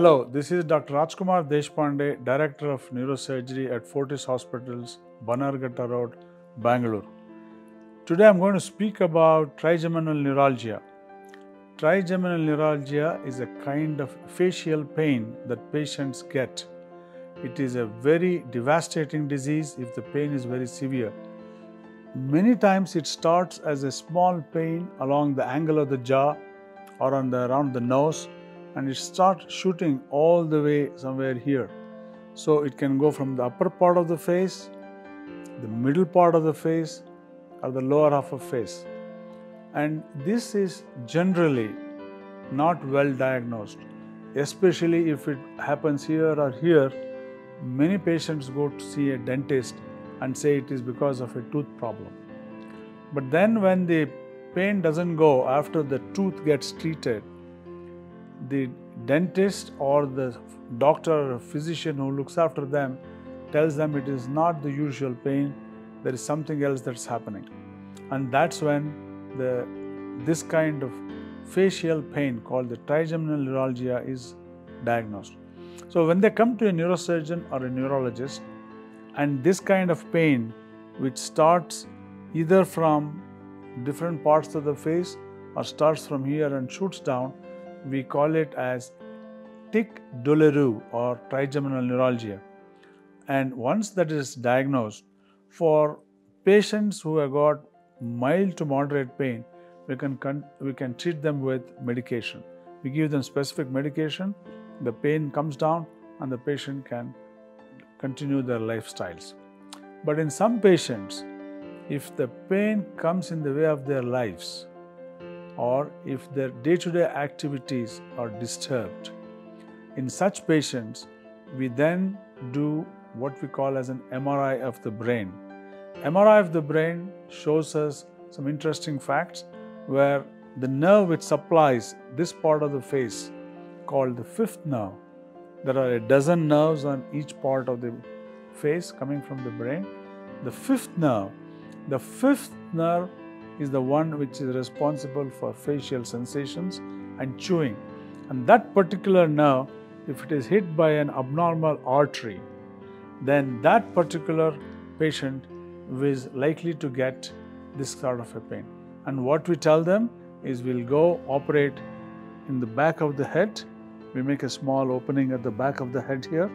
Hello, this is Dr. Rajkumar Deshpande, Director of Neurosurgery at Fortis Hospitals, Bannerghatta Road, Bangalore. Today I'm going to speak about trigeminal neuralgia. Trigeminal neuralgia is a kind of facial pain that patients get. It is a very devastating disease if the pain is very severe. Many times it starts as a small pain along the angle of the jaw or on the, around the nose and it starts shooting all the way somewhere here. So it can go from the upper part of the face, the middle part of the face, or the lower half of face. And this is generally not well diagnosed, especially if it happens here or here. Many patients go to see a dentist and say it is because of a tooth problem. But then, when the pain doesn't go after the tooth gets treated, the dentist or the doctor or physician who looks after them tells them it is not the usual pain, there is something else that's happening. And that's when the, this kind of facial pain called the trigeminal neuralgia is diagnosed. So, when they come to a neurosurgeon or a neurologist, and this kind of pain, which starts either from different parts of the face or starts from here and shoots down, we call it as tic douloureux or trigeminal neuralgia. And once that is diagnosed, for patients who have got mild to moderate pain, we can, we can treat them with medication. We give them specific medication, the pain comes down, and the patient can continue their lifestyles. But in some patients, if the pain comes in the way of their lives, or if their day to day activities are disturbed, in such patients, we then do what we call as an MRI of the brain. MRI of the brain shows us some interesting facts where the nerve which supplies this part of the face, called the fifth nerve, there are a dozen nerves on each part of the face coming from the brain. The fifth nerve, the fifth nerve is the one which is responsible for facial sensations and chewing. And that particular nerve, if it is hit by an abnormal artery, then that particular patient is likely to get this sort of a pain. And what we tell them is we'll go operate in the back of the head. We make a small opening at the back of the head here,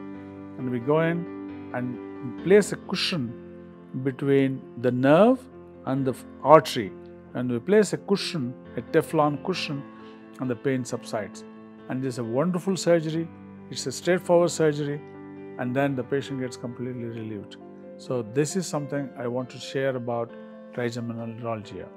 and we go in and place a cushion between the nerve and the artery. And we place a cushion, a Teflon cushion, and the pain subsides. And this is a wonderful surgery. It's a straightforward surgery, and then the patient gets completely relieved. So, this is something I want to share about trigeminal neuralgia.